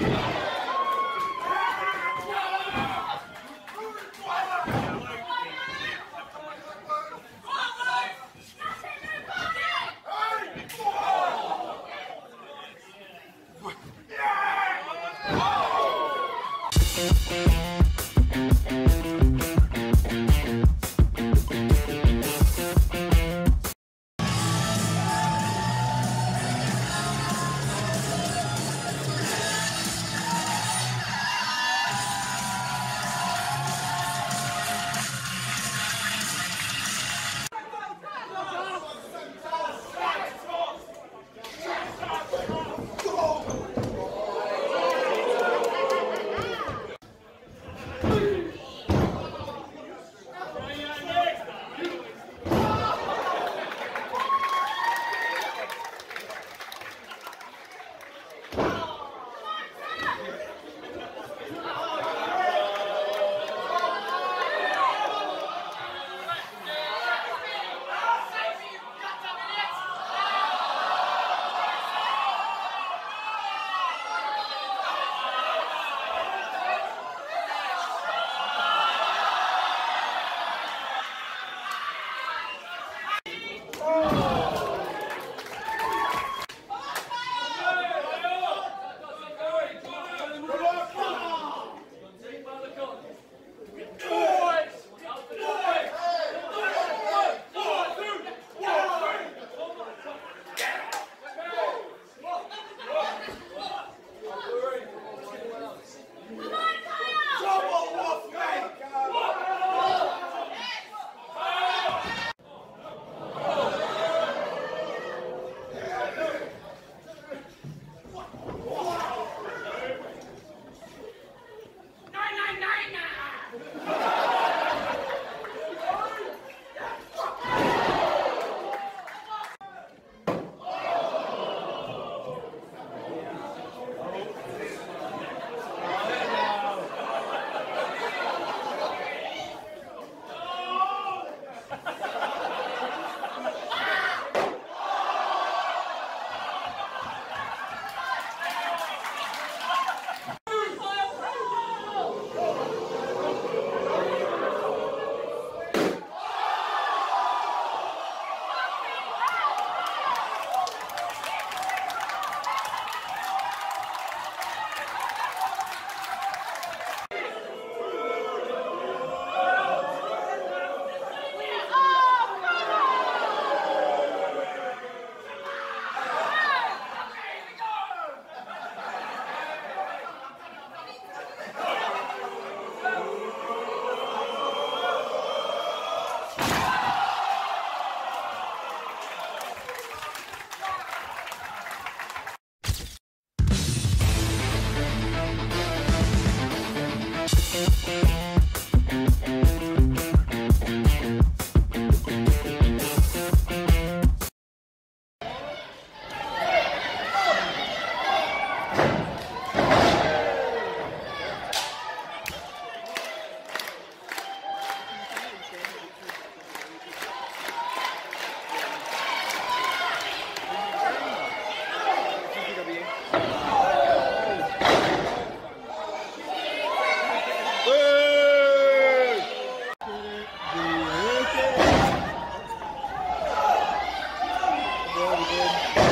Yeah! good.